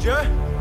soldier.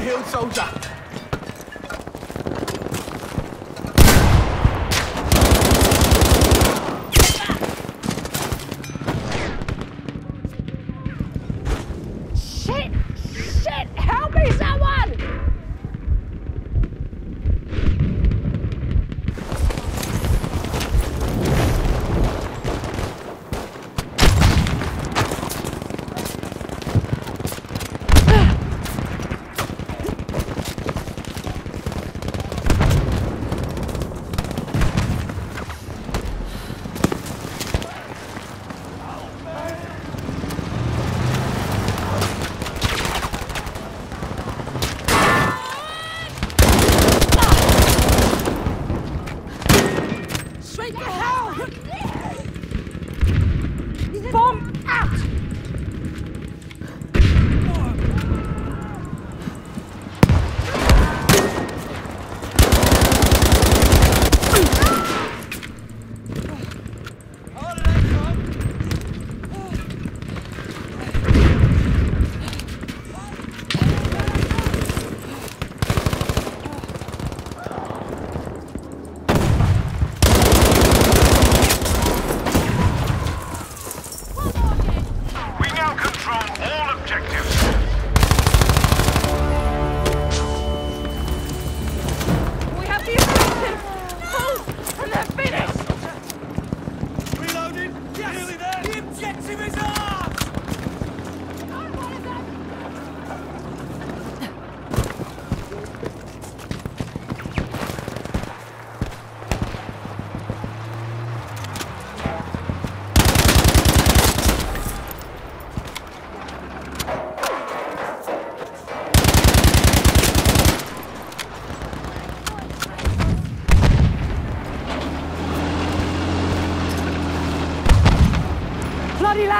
超收集。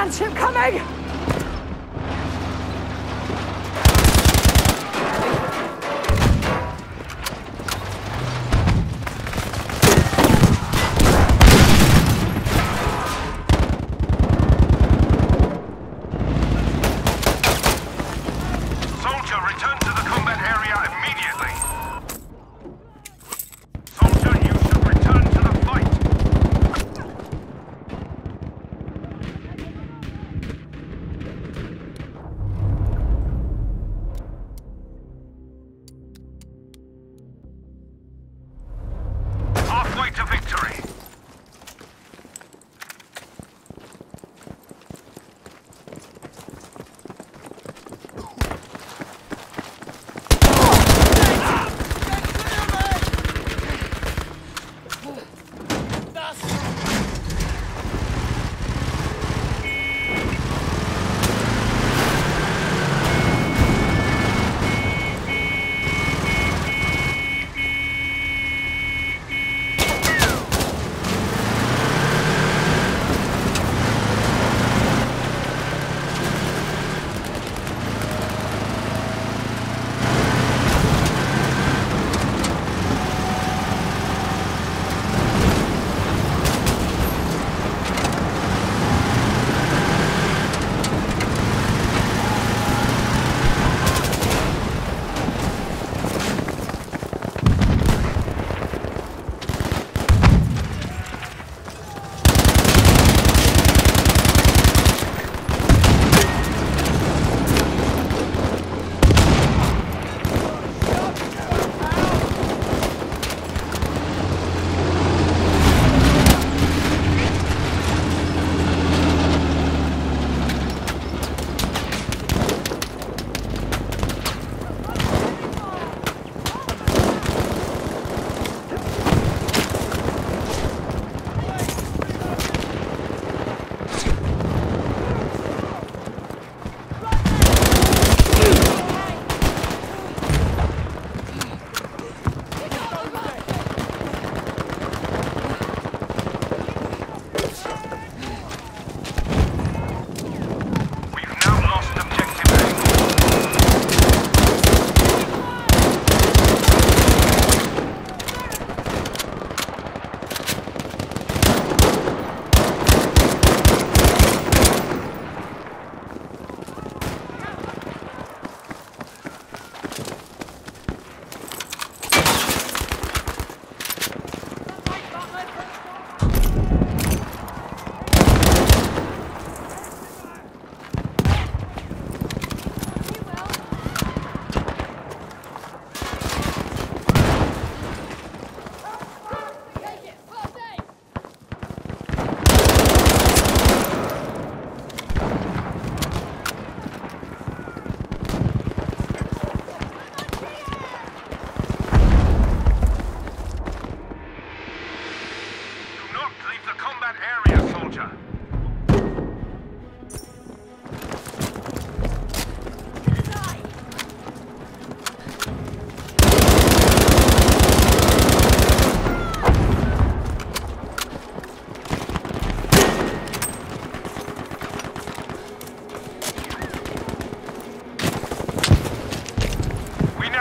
Landship coming! Victory.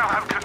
now have